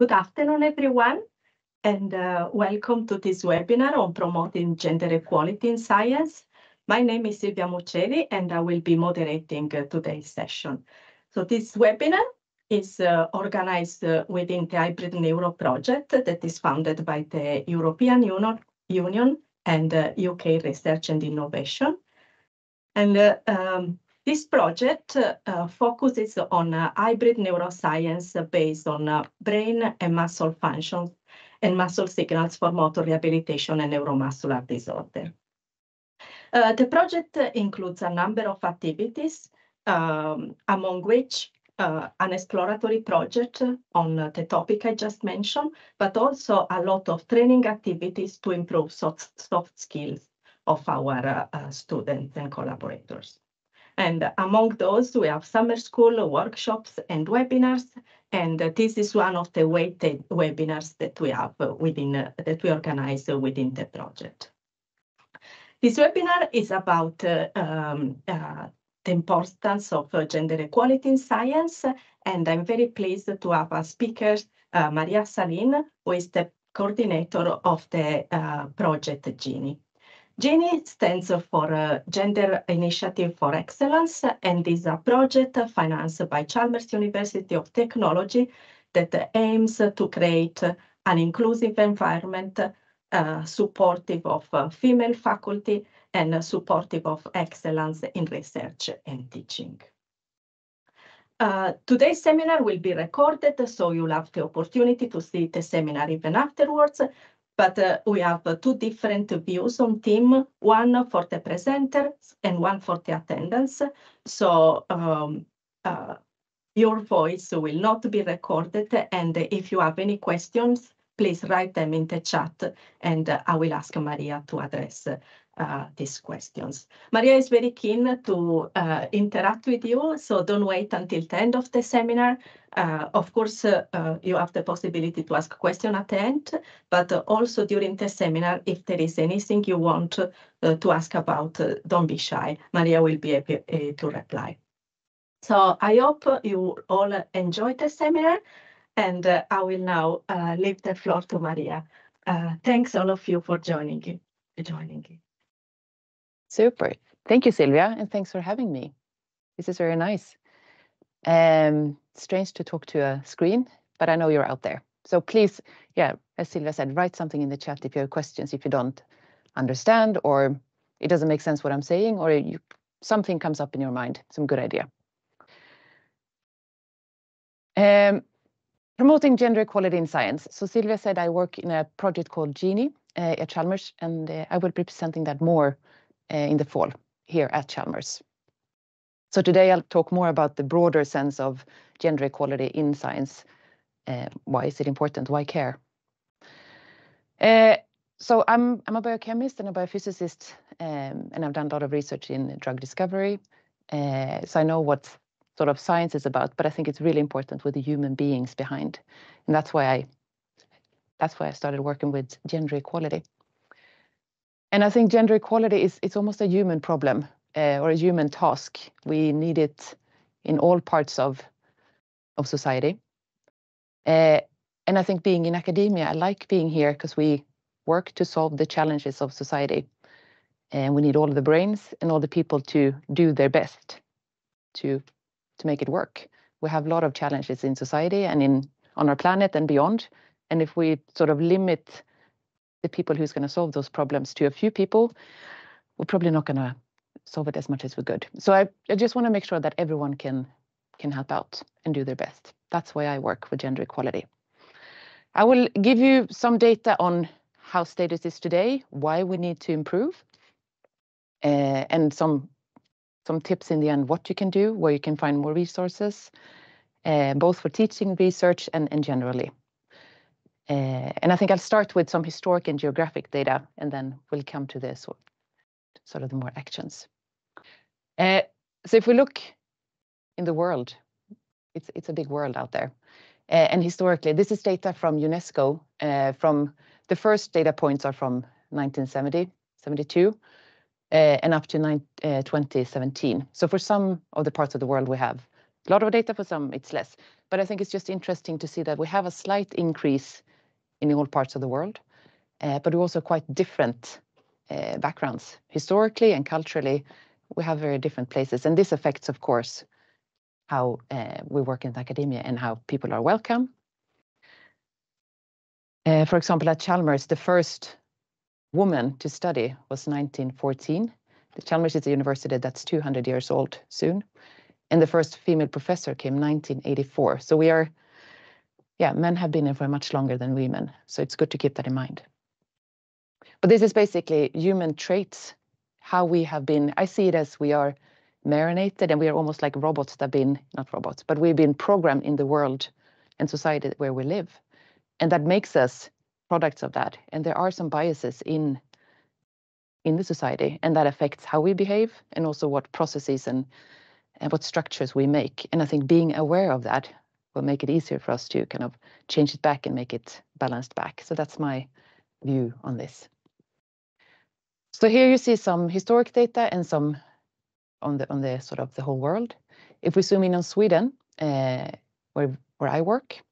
Good afternoon, everyone, and uh, welcome to this webinar on promoting gender equality in science. My name is Silvia Muceli, and I will be moderating uh, today's session. So this webinar is uh, organized within the HybridNeuro project that is funded by the European Union and UK Research and Innovation. Um, This project uh, focuses on uh, hybrid neuroscience based on uh, brain and muscle functions and muscle signals for motor rehabilitation and neuromuscular disorder. The project includes a number of activities, um, among which an exploratory project on the topic I just mentioned, but also a lot of training activities to improve soft skills of our students and collaborators. And among those, we have summer school workshops and webinars, and this is one of the weighted webinars that we have within that we organize within the project. This webinar is about um, uh, the importance of gender equality in science, and I'm very pleased to have as speakers uh, Maria Saline, who is the coordinator of the uh, project GENIE. GENIE stands for uh, Gender Initiative for Excellence, and is a project financed by Chalmers University of Technology that aims to create an inclusive environment uh, supportive of uh, female faculty and supportive of excellence in research and teaching. Today's seminar will be recorded, so you'll have the opportunity to see the seminar even afterwards. But uh, we have uh, two different views on team, one for the presenters and one for the attendants. Um, uh, your voice will not be recorded, and if you have any questions, please write them in the chat, and I will ask Maria to address Uh, these questions. Maria is very keen to uh, interact with you, so don't wait until the end of the seminar. Uh, of course, you have the possibility to ask question at the end, but also during the seminar, if there is anything you want to ask about, don't be shy. Maria will be happy to reply. So I hope you all enjoyed the seminar, and I will now leave the floor to Maria. Thanks all of you for joining. joining. Super. Thank you, Sylvia, and thanks for having me. This is very nice. Um, strange to talk to a screen, but I know you're out there. So please, yeah, as Sylvia said, write something in the chat if you have questions, if you don't understand or it doesn't make sense what I'm saying, or something comes up in your mind, some good idea. Um, promoting gender equality in science. So, Sylvia said I work in a project called GENIE uh, at Chalmers, and uh, I will be presenting that more Eh, in the fall here at Chalmers. So today I'll talk more about the broader sense of gender equality in science. Eh, why is it important? Why care? Eh, so I'm I'm a biochemist and a biophysicist, and I've done a lot of research in drug discovery. So I know what sort of science is about, but I think it's really important with the human beings behind, and that's why I that's why I started working with gender equality. I think gender equality is, it's almost a human problem, or a human task. We need it in all parts of of society. Uh, and I think being in academia, I like being here because we work to solve the challenges of society, and we need all the brains and all the people to do their best to to make it work. We have a lot of challenges in society and in on our planet and beyond, and if we sort of limit the people who's gonna solve those problems to a few people, we're probably not gonna solve it as much as we could. So I I just wanna make sure that everyone can can help out and do their best. That's why I work with gender equality. I will give you some data on how status is today, why we need to improve, eh, and some some tips in the end, what you can do, where you can find more resources, eh, both for teaching, research, and, and generally. Eh, I think I'll start with some historic and geographic data, and then we'll come to the sort of the more actions. Eh, so if we look in the world, it's a big world out there. Eh, and historically, this is data from UNESCO, from the first data points are from 1970, 1972, and up to 2017. So For some of the parts of the world, we have a lot of data, for some it's less. But I think it's just interesting to see that we have a slight increase in all parts of the world, uh, but also quite different uh, backgrounds. Historically and culturally, we have very different places, and this affects, of course, how uh, we work in academia and how people are welcome. For example, at Chalmers, the first woman to study was 1914. The Chalmers is a university that's 200 years old soon, and the first female professor came 1984. So we are... Yeah, men have been here for much longer than women, so it's good to keep that in mind. But this is basically human traits, how we have been. I see it as we are marinated, and we are almost like robots that have been, not robots, but we've been programmed in the world and society where we live, and that makes us products of that. And there are some biases in in the society, and that affects how we behave and also what processes and, and what structures we make. And I think being aware of that will make it easier for us to kind of change it back and make it balanced back. So that's my view on this. So here you see some historic data and some on the on the sort of the whole world. If we zoom in on Sweden, uh, where where I work,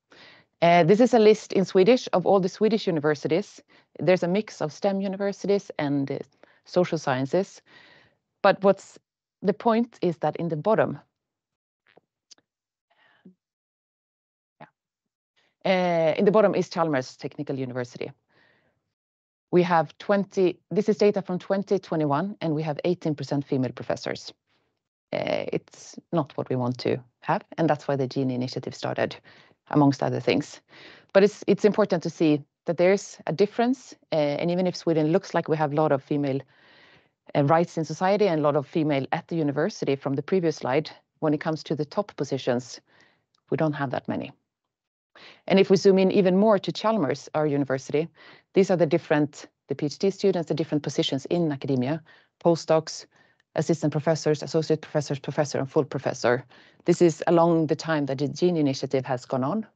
uh, this is a list in Swedish of all the Swedish universities. There's a mix of STEM universities and uh, social sciences. But what's the point is that in the bottom... Eh, in the bottom is Chalmers Technical University. We have 20... This is data from 2021, and we have 18% female professors. Eh, it's not what we want to have, and that's why the GENIE Initiative started, amongst other things. But it's important to see that there's a difference, eh, and even if Sweden looks like we have a lot of female rights in society and a lot of female at the university from the previous slide, when it comes to the top positions, we don't have that many. And if we zoom in even more to Chalmers, our university, these are the different, the PhD students, the different positions in academia, postdocs, assistant professors, associate professors, professor, and full professor. This is along the time that the GENIE Initiative has gone on.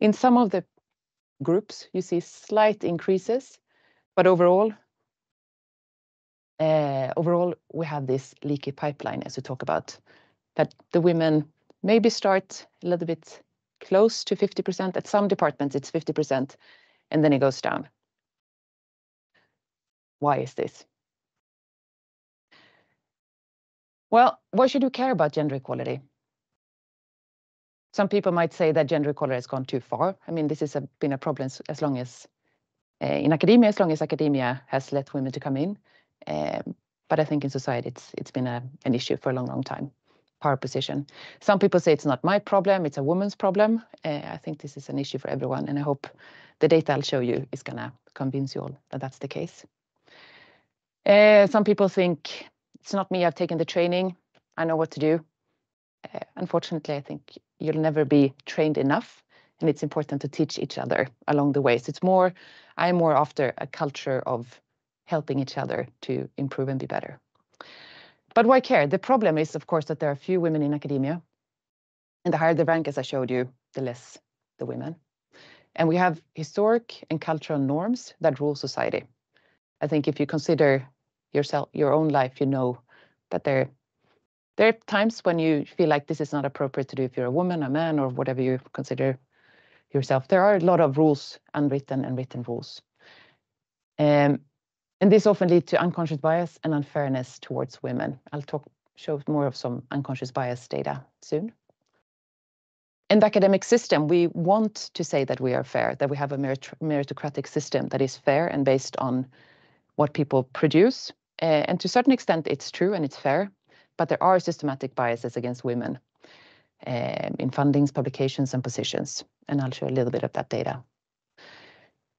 In some of the groups, you see slight increases, but overall, uh, overall, we have this leaky pipeline, as we talk about, that the women maybe start a little bit close to 50%. At some departments, it's 50%, and then it goes down. Why is this? Well, why should you care about gender equality? Some people might say that gender equality has gone too far. I mean, this has been a problem as long as eh, in academia, as long as academia has let women to come in. Eh, but I think in society, it's it's been a, an issue for a long, long time, power position. Some people say it's not my problem, it's a woman's problem. Uh, I think this is an issue for everyone, and I hope the data I'll show you is gonna convince you all that that's the case. Uh, some people think it's not me, I've taken the training, I know what to do. Uh, unfortunately, I think you'll never be trained enough, and it's important to teach each other along the way. So it's more, I'm more after a culture of helping each other to improve and be better. But why care? The problem is, of course, that there are few women in academia, and the higher the rank, as I showed you, the less the women. And we have historic and cultural norms that rule society. I think if you consider yourself, your own life, you know that there there are times when you feel like this is not appropriate to do if you're a woman, a man, or whatever you consider yourself. There are a lot of rules, unwritten and written rules. Um, And this often lead to unconscious bias and unfairness towards women. I'll talk, show more of some unconscious bias data soon. In the academic system, we want to say that we are fair, that we have a meritocratic system that is fair and based on what people produce. Eh, and to a certain extent, it's true and it's fair, but there are systematic biases against women eh, in fundings, publications, and positions, and I'll show a little bit of that data.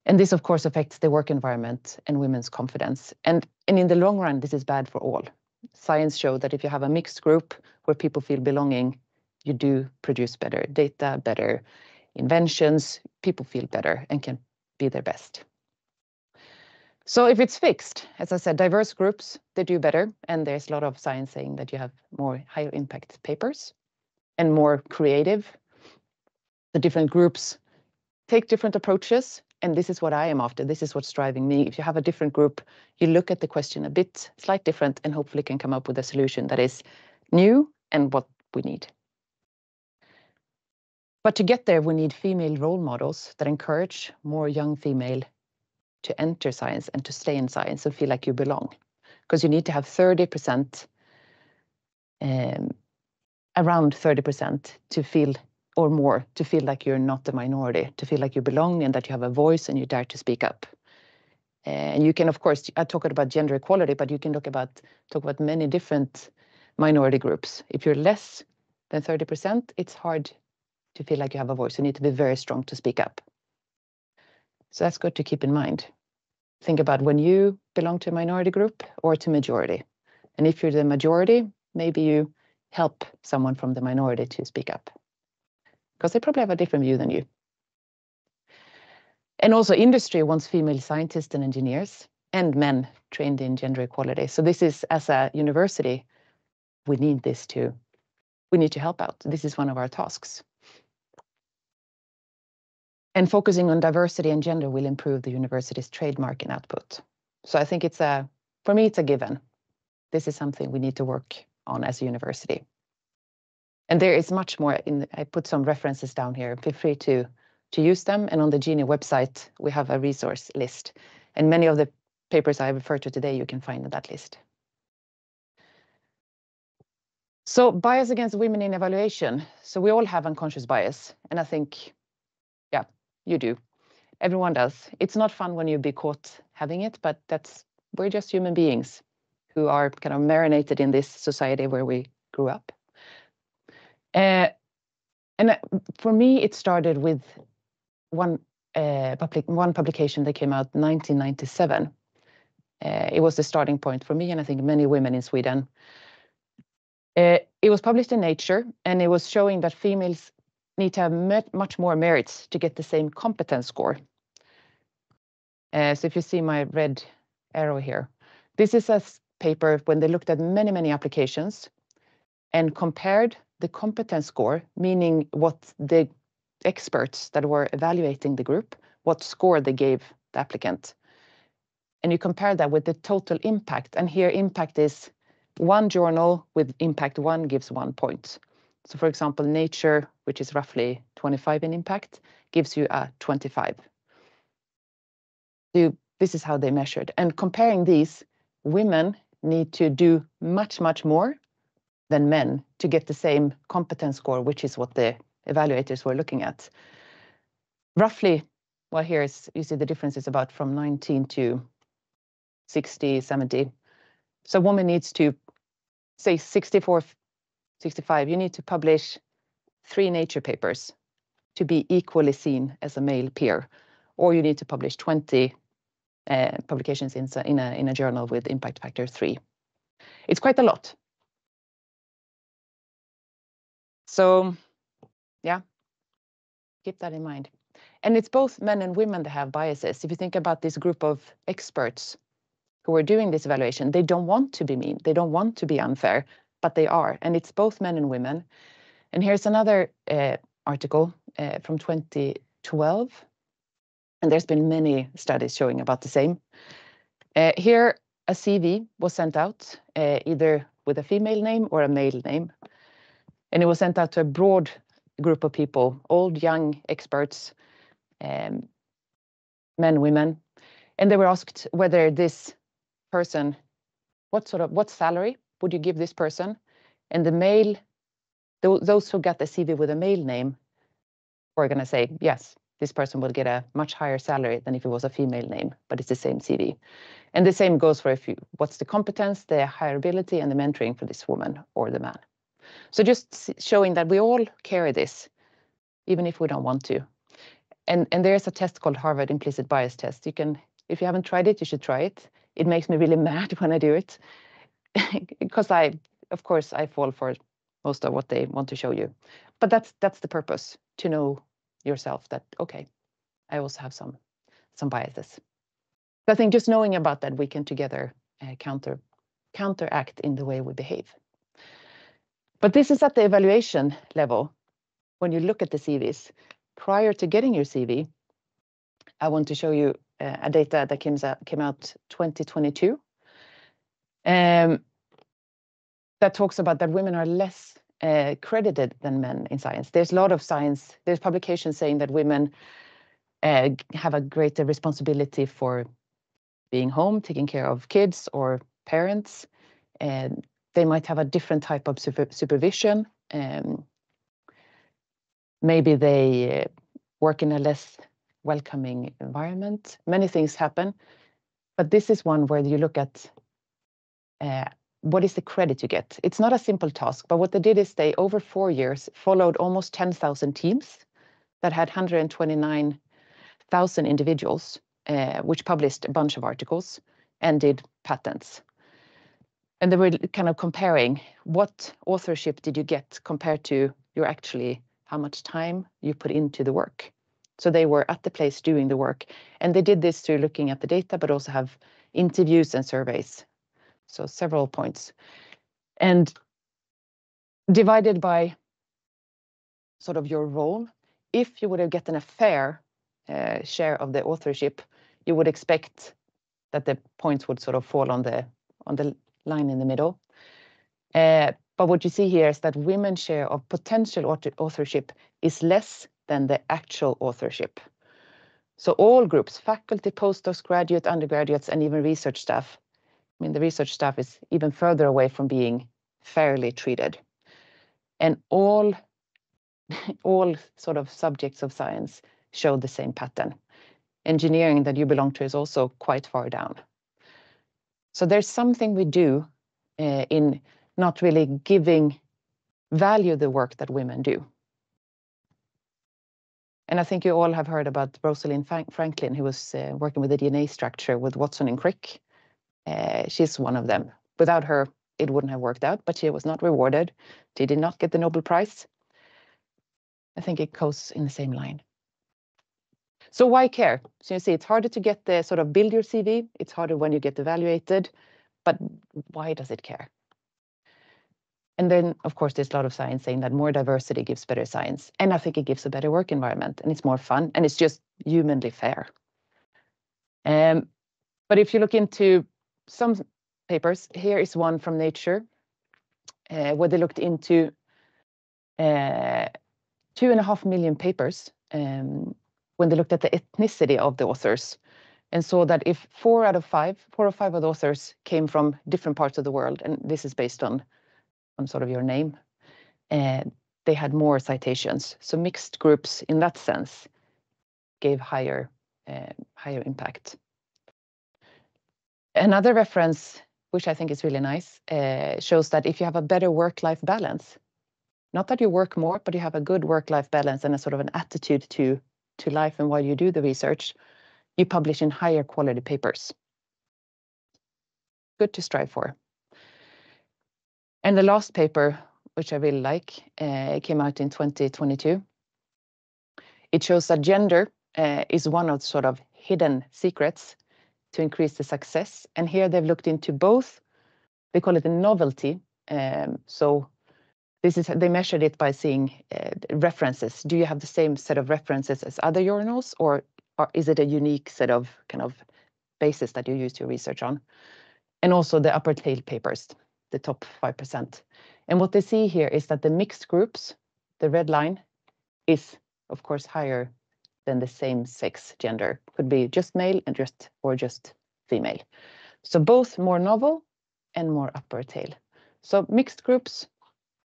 And this, of course, affects the work environment and women's confidence, and and in the long run, this is bad for all. Science show that if you have a mixed group where people feel belonging, you do produce better data, better inventions, people feel better and can be their best. So if it's fixed, as I said, diverse groups, they do better, and there's a lot of science saying that you have more higher impact papers and more creative. The different groups take different approaches, and this is what I am after. This is what's driving me. If you have a different group, you look at the question a bit slight different and hopefully can come up with a solution that is new and what we need But to get there, we need female role models that encourage more young female to enter science and to stay in science and feel like you belong. Because you need to have 30%, um, around 30% to feel or more to feel like you're not the minority, to feel like you belong and that you have a voice and you dare to speak up. And you can, of course, I talked about gender equality, but you can talk about talk about many different minority groups. If you're less than 30%, it's hard to feel like you have a voice. You need to be very strong to speak up. So that's good to keep in mind. Think about when you belong to a minority group or to majority. And if you're the majority, maybe you help someone from the minority to speak up because they probably have a different view than you. And also industry wants female scientists and engineers and men trained in gender equality. So this is, as a university, we need this to, we need to help out. This is one of our tasks. And focusing on diversity and gender will improve the university's trademark and output. So I think it's a, for me, it's a given. This is something we need to work on as a university. And there is much more in, I put some references down here. Feel free to, to use them. And on the GENIE website, we have a resource list. And many of the papers I refer to today, you can find in that list. So bias against women in evaluation. So we all have unconscious bias. And I think, yeah, you do. Everyone does. It's not fun when you be caught having it, but that's, we're just human beings who are kind of marinated in this society where we grew up. Uh, and uh, for me, it started with one uh, public one publication that came out 1997. Uh, it was the starting point for me, and I think many women in Sweden. Uh, it was published in Nature, and it was showing that females need to have much more merits to get the same competence score. Uh, so if you see my red arrow here, this is a paper when they looked at many, many applications and compared the competence score, meaning what the experts that were evaluating the group, what score they gave the applicant. And you compare that with the total impact. And here impact is one journal with impact one gives one point. So for example, Nature, which is roughly 25 in impact, gives you a 25. So this is how they measured. And comparing these, women need to do much, much more than men to get the same competence score, which is what the evaluators were looking at. Roughly, well, here is, you see the difference is about from 19 to 60, 70. So a woman needs to, say 64, 65, you need to publish three nature papers to be equally seen as a male peer, or you need to publish 20 uh, publications in, in, a, in a journal with impact factor three. It's quite a lot. So yeah, keep that in mind. And it's both men and women that have biases. If you think about this group of experts who are doing this evaluation, they don't want to be mean, they don't want to be unfair, but they are. And it's both men and women. And here's another uh, article uh, from 2012. And there's been many studies showing about the same. Uh, here, a CV was sent out uh, either with a female name or a male name and it was sent out to a broad group of people, old, young experts, um, men, women, and they were asked whether this person, what sort of, what salary would you give this person? And the male, th those who got the CV with a male name were going to say, yes, this person will get a much higher salary than if it was a female name, but it's the same CV. And the same goes for if you, what's the competence, the hireability, and the mentoring for this woman or the man. So just showing that we all carry this, even if we don't want to. And, and there's a test called Harvard Implicit Bias Test. You can, if you haven't tried it, you should try it. It makes me really mad when I do it, because I, of course, I fall for most of what they want to show you. But that's that's the purpose to know yourself that okay, I also have some some biases. So I think just knowing about that, we can together uh, counter counteract in the way we behave. But this is at the evaluation level. When you look at the CVs, prior to getting your CV, I want to show you uh, a data that came out, came out 2022. Um, that talks about that women are less uh, credited than men in science. There's a lot of science, there's publications saying that women uh, have a greater responsibility for being home, taking care of kids or parents. And they might have a different type of super supervision. Um, maybe they uh, work in a less welcoming environment. Many things happen. But this is one where you look at uh, what is the credit you get? It's not a simple task, but what they did is they, over four years, followed almost 10,000 teams that had 129,000 individuals, uh, which published a bunch of articles and did patents. And they were kind of comparing what authorship did you get compared to your actually how much time you put into the work. So they were at the place doing the work. And they did this through looking at the data, but also have interviews and surveys so several points. And divided by sort of your role, if you would have gotten a fair uh, share of the authorship, you would expect that the points would sort of fall on the on the line in the middle. Uh, but what you see here is that women's share of potential authorship is less than the actual authorship. So all groups, faculty, postdocs, graduate, undergraduates, and even research staff I mean, the research staff is even further away from being fairly treated. And all, all sort of subjects of science show the same pattern. Engineering that you belong to is also quite far down. So there's something we do uh, in not really giving value the work that women do. And I think you all have heard about Rosalind Franklin, who was uh, working with the DNA structure with Watson and Crick. Uh, she's one of them. Without her, it wouldn't have worked out, but she was not rewarded. She did not get the Nobel Prize. I think it goes in the same line. So why care? So you see, it's harder to get the sort of build your CV. It's harder when you get evaluated, but why does it care? And then, of course, there's a lot of science saying that more diversity gives better science. And I think it gives a better work environment and it's more fun and it's just humanly fair. Um, but if you look into some papers. Here is one from Nature, uh, where they looked into uh, two and a half million papers um, when they looked at the ethnicity of the authors and saw that if four out of five, four or five of the authors came from different parts of the world, and this is based on, on sort of your name, uh, they had more citations. So mixed groups in that sense gave higher, uh, higher impact. Another reference, which I think is really nice, uh, shows that if you have a better work-life balance, not that you work more, but you have a good work-life balance and a sort of an attitude to, to life and while you do the research, you publish in higher quality papers. Good to strive for. And the last paper, which I really like, uh, came out in 2022. It shows that gender uh, is one of sort of hidden secrets to increase the success. And here they've looked into both, they call it a novelty. Um, so this is they measured it by seeing uh, references. Do you have the same set of references as other journals, or, or is it a unique set of kind of basis that you use your research on? And also the upper tail papers, the top 5%. And what they see here is that the mixed groups, the red line, is of course higher than the same sex gender. Could be just male and just or just female. So both more novel and more upper tail. So mixed groups,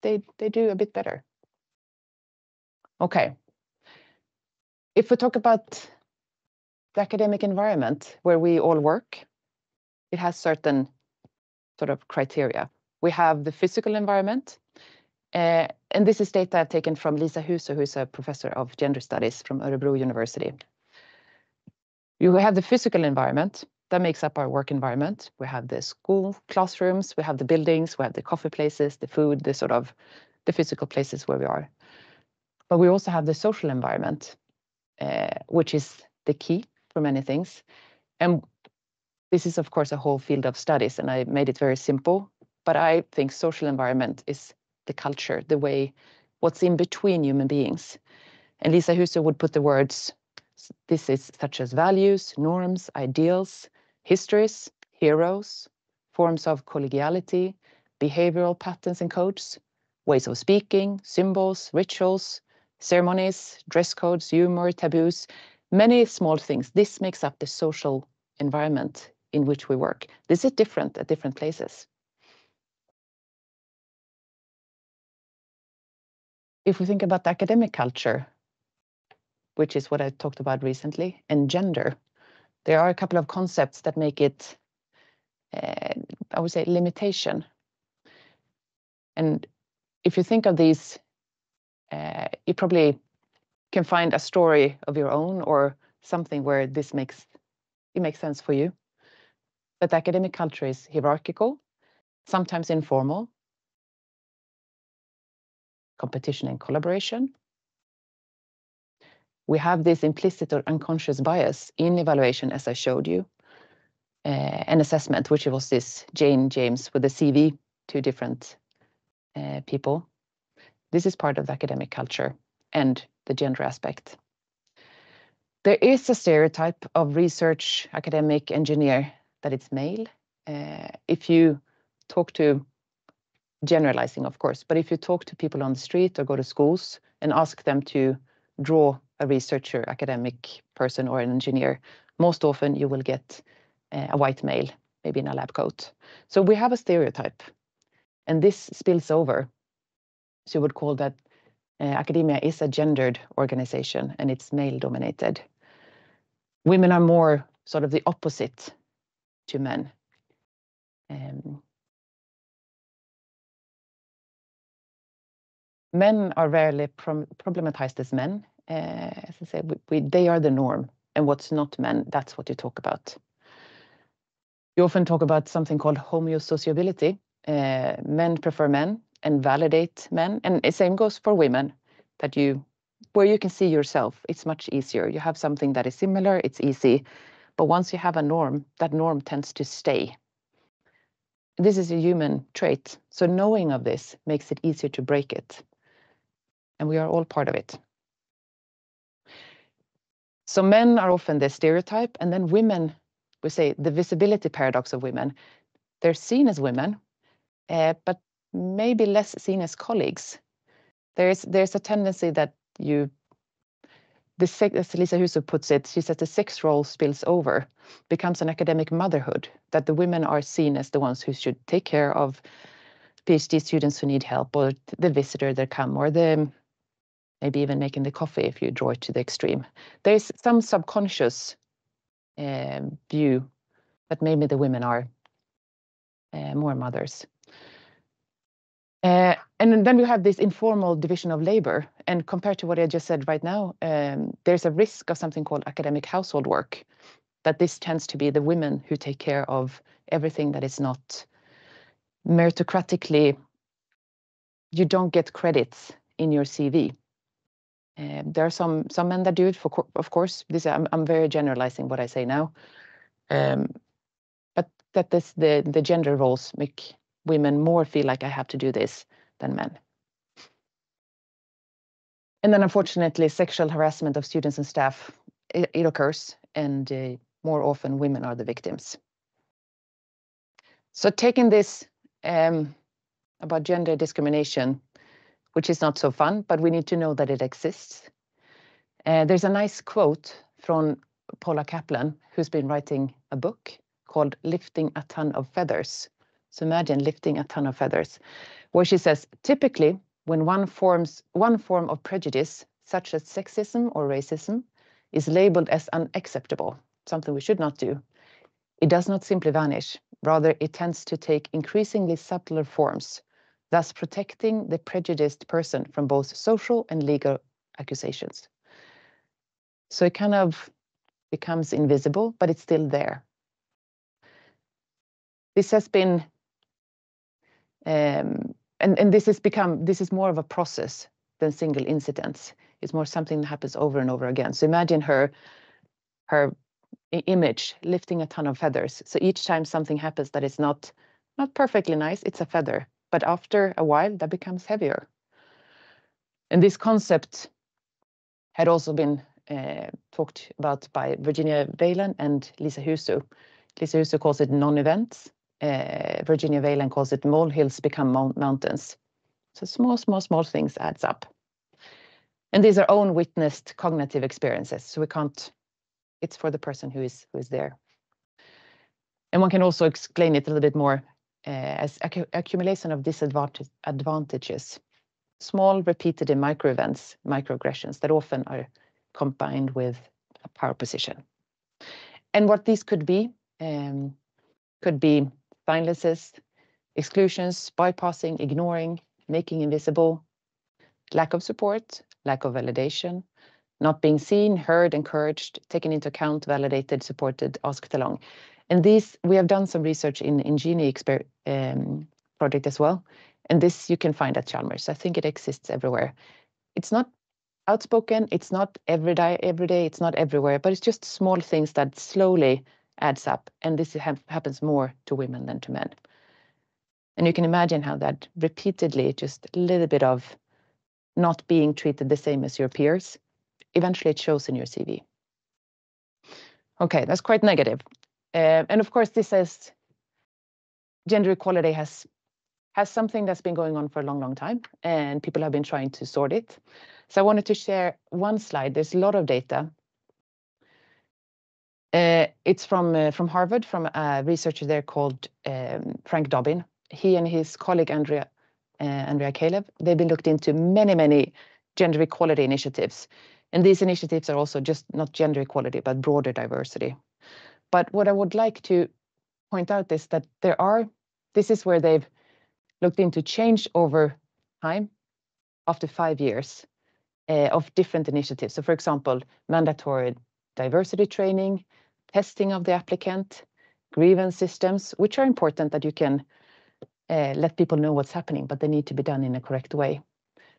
they, they do a bit better. Okay. If we talk about the academic environment where we all work, it has certain sort of criteria. We have the physical environment, uh, and this is data I've taken from Liisa Husu, who is a professor of gender studies from Örebro University. You have the physical environment that makes up our work environment. We have the school classrooms, we have the buildings, we have the coffee places, the food, the sort of the physical places where we are. But we also have the social environment, uh, which is the key for many things. And this is, of course, a whole field of studies, and I made it very simple. But I think social environment is the culture, the way, what's in between human beings. And Liisa Husu would put the words, this is such as values, norms, ideals, histories, heroes, forms of collegiality, behavioral patterns and codes, ways of speaking, symbols, rituals, ceremonies, dress codes, humor, taboos, many small things. This makes up the social environment in which we work. This is different at different places. If we think about the academic culture, which is what I talked about recently, and gender, there are a couple of concepts that make it, uh, I would say, limitation. And if you think of these, uh, you probably can find a story of your own or something where this makes it makes sense for you. But academic culture is hierarchical, sometimes informal, competition and collaboration. We have this implicit or unconscious bias in evaluation, as I showed you, uh, an assessment, which was this Jane James with the CV, two different uh, people. This is part of the academic culture and the gender aspect. There is a stereotype of research academic engineer that it's male. Uh, if you talk to generalizing, of course, but if you talk to people on the street or go to schools and ask them to draw a researcher, academic person, or an engineer, most often you will get uh, a white male, maybe in a lab coat. So we have a stereotype, and this spills over. So you would call that uh, academia is a gendered organization and it's male dominated. Women are more sort of the opposite to men. Um, men are rarely problematized as men. Uh, as I said, we, we, they are the norm, and what's not men, that's what you talk about. You often talk about something called homosociability. Uh, men prefer men and validate men, and the same goes for women. That you, where you can see yourself, it's much easier. You have something that is similar, it's easy. But once you have a norm, that norm tends to stay. This is a human trait. So knowing of this makes it easier to break it and we are all part of it. So men are often the stereotype, and then women, we say the visibility paradox of women. They're seen as women, uh, but maybe less seen as colleagues. There's there's a tendency that you, the sex, as Liisa Husu puts it, she says the sex role spills over, becomes an academic motherhood. That the women are seen as the ones who should take care of PhD students who need help, or the visitor that come, or the maybe even making the coffee if you draw it to the extreme. There's some subconscious uh, view that maybe the women are uh, more mothers. Uh, and then we have this informal division of labor. And compared to what I just said right now, um, there's a risk of something called academic household work, that this tends to be the women who take care of everything that is not meritocratically, you don't get credits in your CV. Um, there are some some men that do it for of course this I'm, I'm very generalizing what I say now. Um, but that this the the gender roles make women more feel like I have to do this than men. And then unfortunately sexual harassment of students and staff it, it occurs and uh, more often women are the victims. So taking this um, about gender discrimination which is not so fun, but we need to know that it exists. Uh, there's a nice quote from Paula Caplan, who's been writing a book called Lifting a Ton of Feathers. So imagine lifting a ton of feathers, where she says, typically, when one forms one form of prejudice, such as sexism or racism, is labeled as unacceptable, something we should not do, it does not simply vanish. Rather, it tends to take increasingly subtler forms, thus protecting the prejudiced person from both social and legal accusations. So it kind of becomes invisible, but it's still there. This has been, um, and, and this has become, this is more of a process than single incidents. It's more something that happens over and over again. So imagine her, her image lifting a ton of feathers. So each time something happens that is not, not perfectly nice, it's a feather but after a while that becomes heavier. And this concept had also been uh, talked about by Virginia Valian and Liisa Husu. Liisa Husu calls it non-events. Uh, Virginia Valian calls it molehills become mountains. So small, small, small things adds up. And these are own witnessed cognitive experiences, so we can't... It's for the person who is who is there. And one can also explain it a little bit more Eh, as accumulation of disadvantages, small, repeated and micro events, microaggressions, that often are combined with a power position. And what this could be um, could be silences, exclusions, bypassing, ignoring, making invisible, lack of support, lack of validation, not being seen, heard, encouraged, taken into account, validated, supported, asked along. And these, we have done some research in in GENIE um, project as well, and this you can find at Chalmers. I think it exists everywhere. It's not outspoken, it's not every day, every day, it's not everywhere, but it's just small things that slowly adds up, and this happens more to women than to men. And you can imagine how that repeatedly, just a little bit of not being treated the same as your peers, eventually it shows in your CV. Okay, that's quite negative. Um, and of course, this is gender equality has has something that's been going on for a long, long time, and people have been trying to sort it. So I wanted to share one slide. There's a lot of data. Uh, it's from uh, from Harvard, from a researcher there called um, Frank Dobbin. He and his colleague, Andrea uh, Andrea Kalev they've been looked into many, many gender equality initiatives, and these initiatives are also just not gender equality, but broader diversity. But what I would like to point out is that there are... This is where they've looked into change over time, after five years, uh, of different initiatives. So for example, mandatory diversity training, testing of the applicant, grievance systems, which are important that you can uh, let people know what's happening, but they need to be done in a correct way.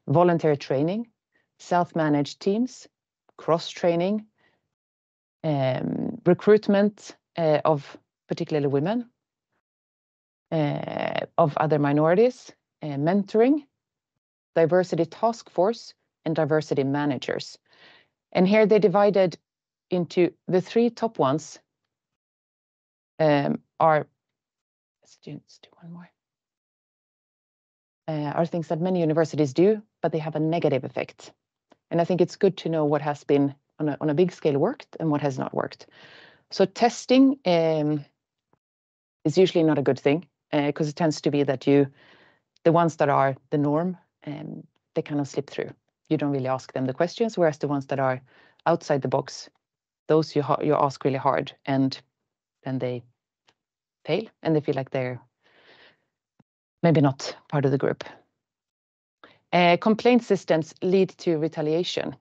Voluntary training, self-managed teams, cross-training, um, recruitment of particularly women, of other minorities, mentoring, diversity task force, and diversity managers. And here they divided into the three top ones, um, are students do one more uh, are things that many universities do, but they have a negative effect. And I think it's good to know what has been on a big scale worked and what has not worked. So testing um, is usually not a good thing, uh, 'cause it tends to be that you, the ones that are the norm, um, they kind of slip through. You don't really ask them the questions, whereas the ones that are outside the box, those you you ask really hard, and then they fail, and they feel like they're maybe not part of the group. Uh, complaint systems lead to retaliation.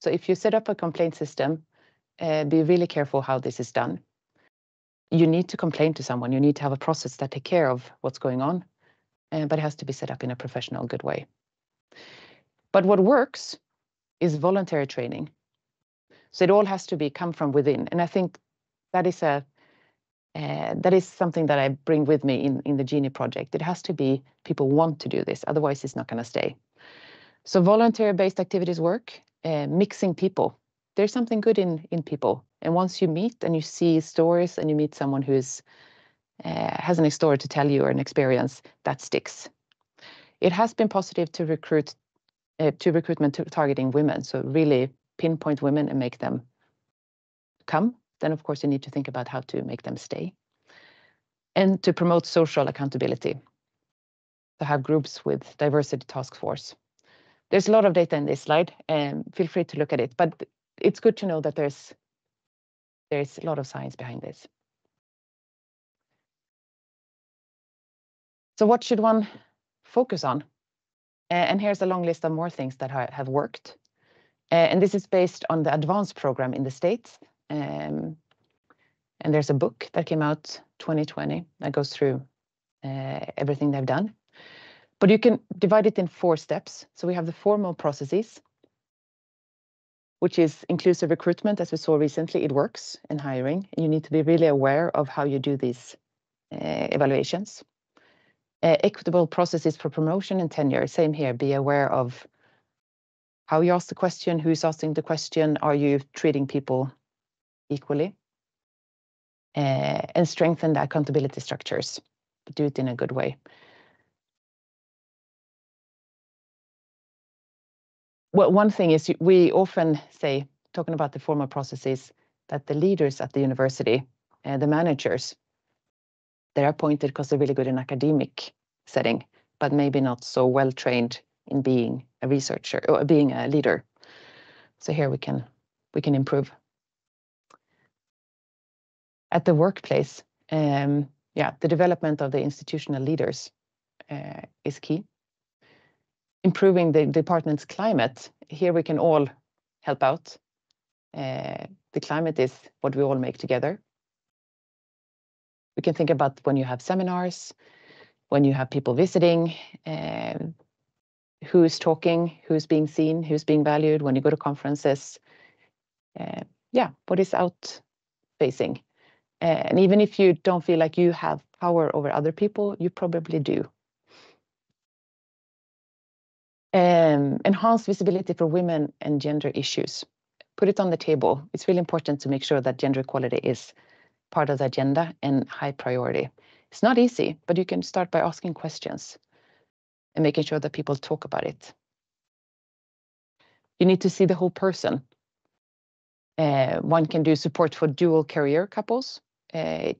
So if you set up a complaint system, be really careful how this is done. You need to complain to someone. You need to have a process that take care of what's going on, but it has to be set up in a professional, good way. But what works is voluntary training, so it all has to be come from within, and I think that is a uh, that is something that I bring with me in in the GENIE project. It has to be people want to do this, otherwise it's not gonna stay. So voluntary-based activities work, Eh, mixing people. There's something good in in people, and once you meet and you see stories, and you meet someone who eh, has a story to tell you or an experience, that sticks. It has been positive to recruit eh, to recruitment to targeting women, so really pinpoint women and make them come. Then, of course, you need to think about how to make them stay. And to promote social accountability, to have groups with diversity task force. There's a lot of data in this slide, and feel free to look at it, but it's good to know that there's there's a lot of science behind this. So what should one focus on? And here's a long list of more things that have worked. And this is based on the advanced program in the States. Um, and there's a book that came out 2020 that goes through uh, everything they've done. But you can divide it in four steps. So we have the formal processes, which is inclusive recruitment. As we saw recently, it works in hiring, you need to be really aware of how you do these eh, evaluations. Eh, equitable processes for promotion and tenure, same here, be aware of how you ask the question, who's asking the question, are you treating people equally? Eh, and strengthen the accountability structures, do it in a good way. Well, one thing is we often say, talking about the formal processes, that the leaders at the university, uh, the managers, they're appointed because they're really good in academic setting, but maybe not so well trained in being a researcher or being a leader. So here we can we can improve. At the workplace, um, yeah, the development of the institutional leaders uh, is key. Improving the department's climate, here we can all help out. Uh, the climate is what we all make together. We can think about when you have seminars, when you have people visiting, uh, who's talking, who's being seen, who's being valued, when you go to conferences. Uh, yeah, what is out facing? Uh, and even if you don't feel like you have power over other people, you probably do. Um, enhance visibility for women and gender issues. Put it on the table. It's really important to make sure that gender equality is part of the agenda and high priority. It's not easy, but you can start by asking questions and making sure that people talk about it. You need to see the whole person. Uh, one can do support for dual career couples. Uh, it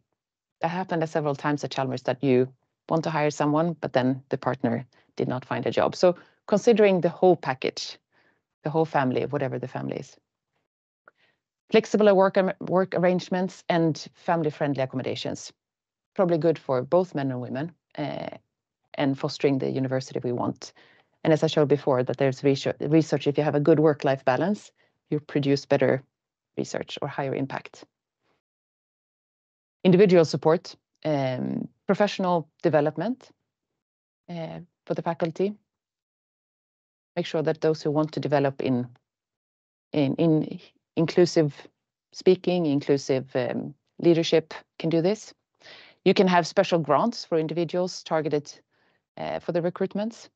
happened several times at Chalmers that you want to hire someone, but then the partner did not find a job. So considering the whole package, the whole family, whatever the family is. Flexible work, work arrangements and family-friendly accommodations. Probably good for both men and women uh, and fostering the university we want. And as I showed before, that there's research, if you have a good work-life balance, you produce better research or higher impact. Individual support, um, professional development uh, for the faculty. Make sure that those who want to develop in in, in inclusive speaking, inclusive um, leadership can do this. You can have special grants for individuals targeted uh, for the recruitments.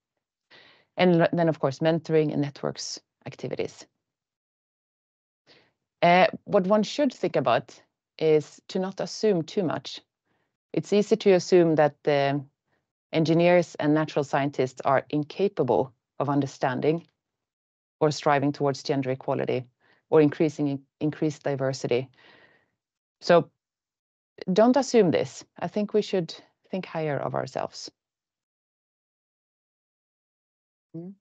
And then, of course, mentoring and networks activities. Uh, what one should think about is to not assume too much. It's easy to assume that the engineers and natural scientists are incapable of understanding or striving towards gender equality or increasing increased diversity. So don't assume this. I think we should think higher of ourselves. Mm.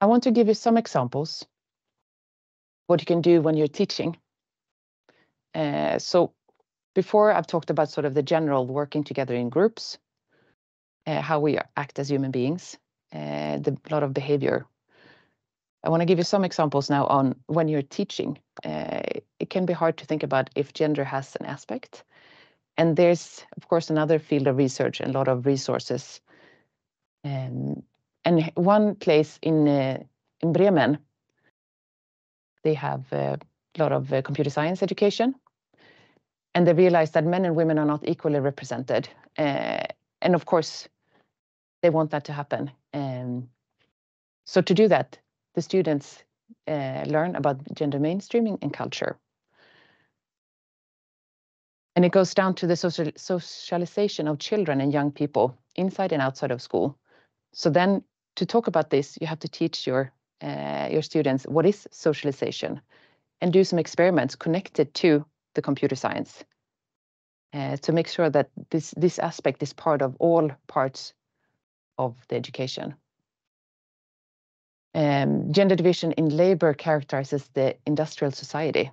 I want to give you some examples what you can do when you're teaching. Uh, so before I've talked about sort of the general working together in groups, uh, how we act as human beings, uh, the lot of behavior. I want to give you some examples now on when you're teaching. Uh, it can be hard to think about if gender has an aspect. And there's, of course, another field of research and a lot of resources. Um, and one place in, uh, in Bremen, they have a lot of uh, computer science education. And they realize that men and women are not equally represented. Uh, and of course, they want that to happen. Um, so to do that, the students uh, learn about gender mainstreaming and culture. And it goes down to the social, socialization of children and young people inside and outside of school. So then to talk about this, you have to teach your, uh, your students what is socialization and do some experiments connected to the computer science uh, to make sure that this, this aspect is part of all parts of the education. Um, gender division in labor characterizes the industrial society.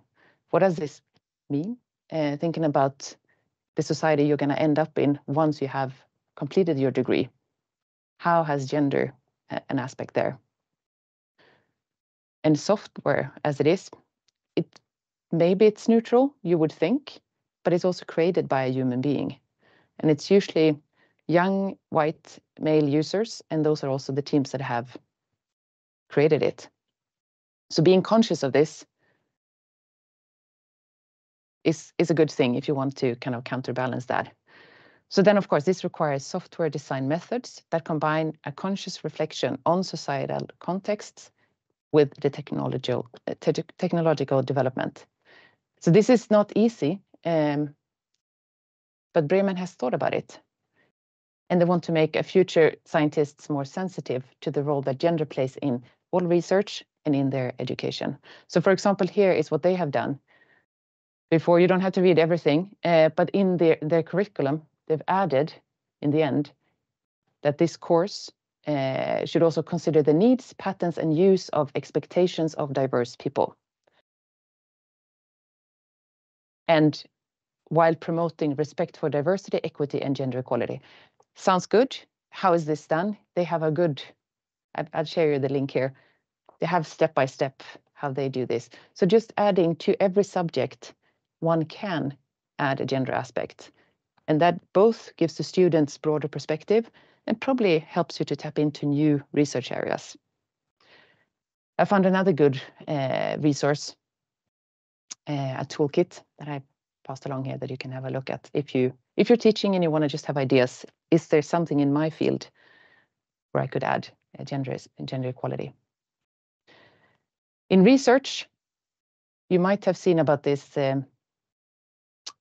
What does this mean? uh, thinking about the society you're going to end up in once you have completed your degree. How has gender an aspect there? And software, as it is, it maybe it's neutral, you would think, but it's also created by a human being. And it's usually young white male users, and those are also the teams that have created it. So being conscious of this is, is a good thing if you want to kind of counterbalance that. So then, of course, this requires software design methods that combine a conscious reflection on societal contexts with the technological, te technological development. So this is not easy, um, but Bremen has thought about it. and they want to make future scientists more sensitive to the role that gender plays in all research and in their education. So for example, here is what they have done. Before, you don't have to read everything, but in their curriculum, they've added, in the end, that this course should also consider the needs, patterns, and use of expectations of diverse people. And while promoting respect for diversity, equity, and gender equality. Sounds good. How is this done? They have a good... I'll share you the link here. They have step-by-step how they do this. So just adding to every subject, one can add a gender aspect, and that both gives the students broader perspective and probably helps you to tap into new research areas. I found another good uh, resource, Eh, a toolkit that I passed along here that you can have a look at. If you if you're teaching and you wanna just have ideas, is there something in my field where I could add eh, gender gender equality? In research, you might have seen about this um,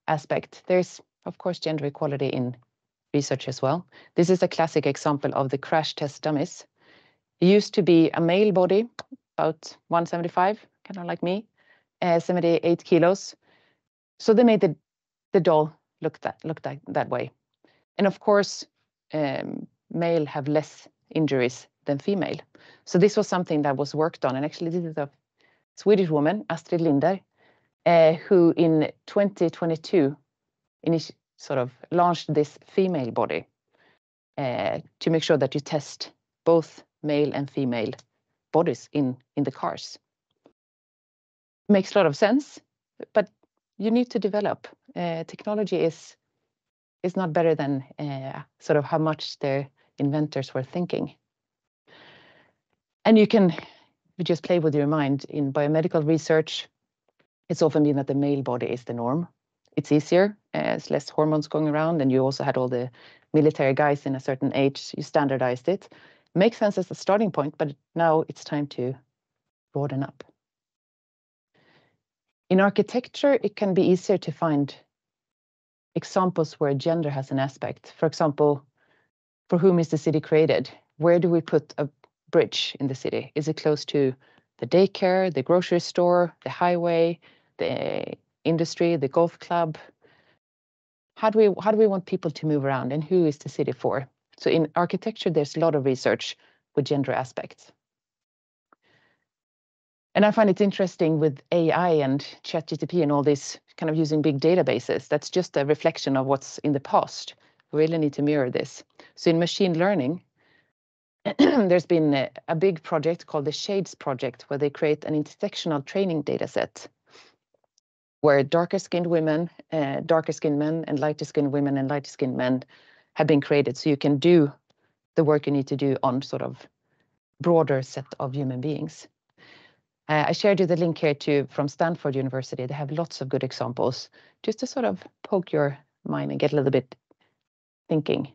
aspect. There's, of course, gender equality in research as well. This is a classic example of the crash test dummies. It used to be a male body, about 175, kind of like me, Uh, 78 kilos. So they made the the doll look that look that that way. And of course, um, male have less injuries than female. So this was something that was worked on, and actually, this is a Swedish woman, Astrid Linder, uh, who in 2022 sort of launched this female body uh, to make sure that you test both male and female bodies in the cars. Makes a lot of sense, but you need to develop. Uh, technology is is not better than uh, sort of how much the inventors were thinking. And you can just play with your mind. In biomedical research, it's often been that the male body is the norm. It's easier, uh, there's less hormones going around, and you also had all the military guys in a certain age, you standardized it. Makes sense as a starting point, but now it's time to broaden up. In architecture, it can be easier to find examples where gender has an aspect. For example, for whom is the city created? Where do we put a bridge in the city? Is it close to the daycare, the grocery store, the highway, the industry, the golf club? How do we how do we want people to move around, and who is the city for? So in architecture, there's a lot of research with gender aspects. And I find it interesting with AI and ChatGPT and all this, kind of using big databases. That's just a reflection of what's in the past. We really need to mirror this. So in machine learning, there's been a big project called the Shades Project, where they create an intersectional training data set, where darker-skinned women, eh, darker-skinned men, and lighter-skinned women and lighter-skinned men have been created, so you can do the work you need to do on sort of broader set of human beings. Uh, I shared you the link here to from Stanford University. They have lots of good examples, just to sort of poke your mind and get a little bit thinking.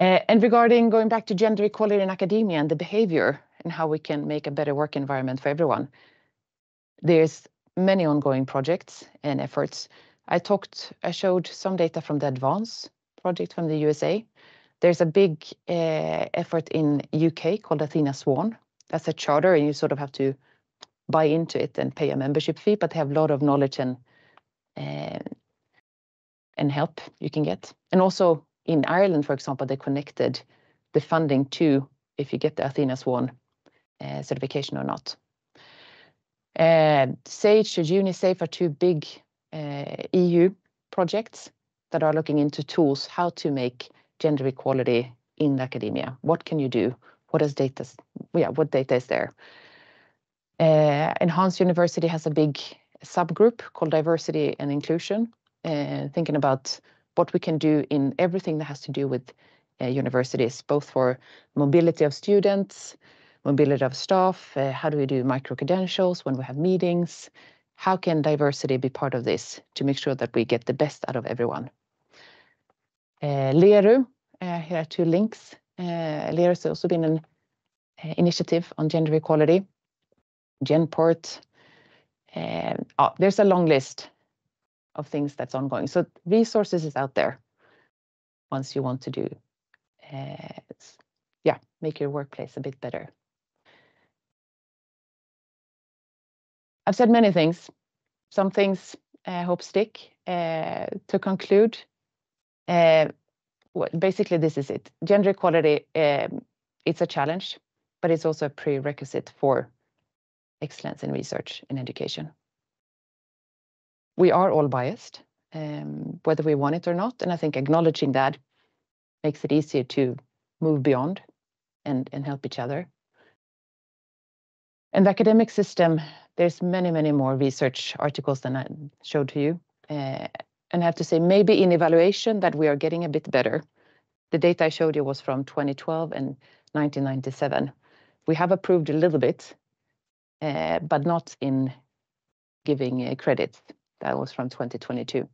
Uh, and regarding going back to gender equality in academia and the behavior, and how we can make a better work environment for everyone, there's many ongoing projects and efforts. I talked, I showed some data from the ADVANCE project from the USA. There's a big uh, effort in U.K. called Athena-Swan. That's a charter, and you sort of have to buy into it and pay a membership fee, but they have a lot of knowledge and and help you can get. And also in Ireland, for example, they connected the funding to if you get the Athena-Swan uh, certification or not. SAGE or UniSAFE are two big uh, EU projects that are looking into tools, how to make gender equality in academia. What can you do? What is data? Yeah, what data is there? Uh, Enhanced University has a big subgroup called Diversity and Inclusion, uh, thinking about what we can do in everything that has to do with uh, universities, both for mobility of students, mobility of staff, how do we do micro-credentials when we have meetings? How can diversity be part of this to make sure that we get the best out of everyone? Leru, here are two links. Eh, Leru has also been an eh, initiative on gender equality. Genport, eh, there's a long list of things that's ongoing. So resources is out there. once you want to do, yeah, make your workplace a bit better. I've said many things. Some things I hope stick. To conclude, basically, this is it. Gender equality, um, it's a challenge, but it's also a prerequisite for excellence in research and education. We are all biased, um, whether we want it or not, and I think acknowledging that makes it easier to move beyond and and help each other. In the academic system, there's many, many more research articles than I showed to you. Uh, And I have to say, maybe in evaluation, that we are getting a bit better. The data I showed you was from 2012 and 1997. We have improved a little bit, eh, but not in giving eh, credit. That was from 2022.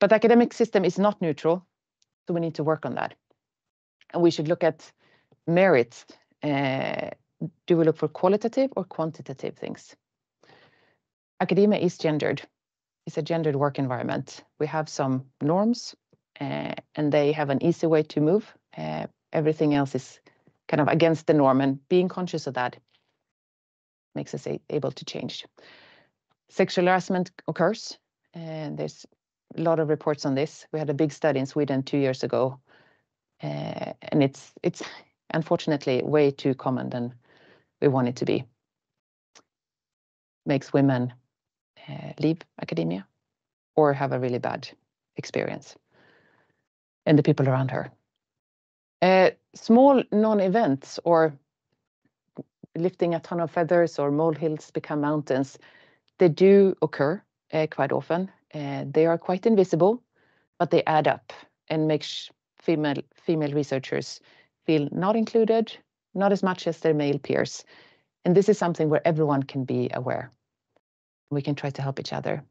But the academic system is not neutral, so we need to work on that. And we should look at merits. Eh, do we look for qualitative or quantitative things? Academia is gendered. It's a gendered work environment. We have some norms, eh, and they have an easy way to move. Eh, everything else is kind of against the norm, and being conscious of that makes us able to change. Sexual harassment occurs, and there's a lot of reports on this. We had a big study in Sweden two years ago, eh, and it's it's unfortunately way too common than we want it to be. Makes women Uh, leave academia or have a really bad experience, and the people around her. Uh, small non-events or lifting a ton of feathers or molehills become mountains, they do occur uh, quite often. They are quite invisible, but they add up and makes female female researchers feel not included, not as much as their male peers, and this is something where everyone can be aware. We can try to help each other.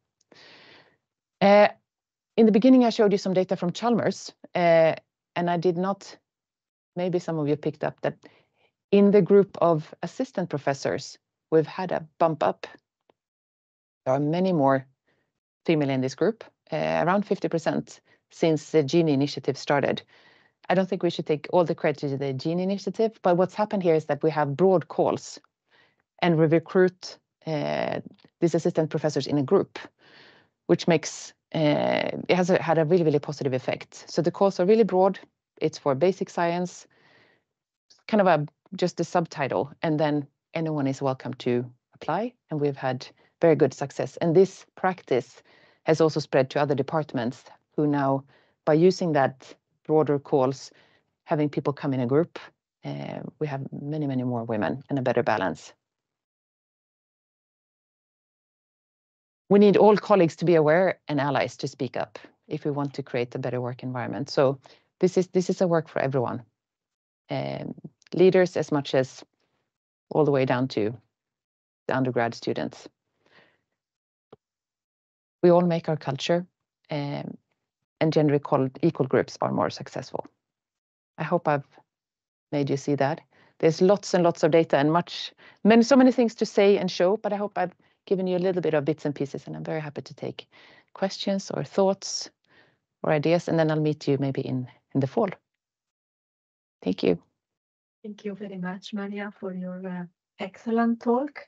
Uh, in the beginning, I showed you some data from Chalmers, uh, and I did not... Maybe some of you picked up that in the group of assistant professors, we've had a bump up. There are many more female in this group, uh, around 50% since the GENIE initiative started. I don't think we should take all the credit to the GENIE initiative, but what's happened here is that we have broad calls, and we recruit Uh, these assistant professors in a group, which makes uh, it has had a really, really positive effect. So the calls are really broad. It's for basic science, kind of a just a subtitle, and then anyone is welcome to apply, and we've had very good success. And this practice has also spread to other departments, who now, by using that broader calls, having people come in a group, uh, we have many, many more women and a better balance. We need all colleagues to be aware and allies to speak up if we want to create a better work environment. So this is, this is a work for everyone, um, leaders as much as all the way down to the undergrad students. We all make our culture, um, and gender called equal groups are more successful. I hope I've made you see that. There's lots and lots of data and much, many, so many things to say and show, but I hope I've given you a little bit of bits and pieces, and I'm very happy to take questions or thoughts or ideas, and then I'll meet you maybe in in the fall. Thank you. Thank you very much, Maria, for your uh, excellent talk.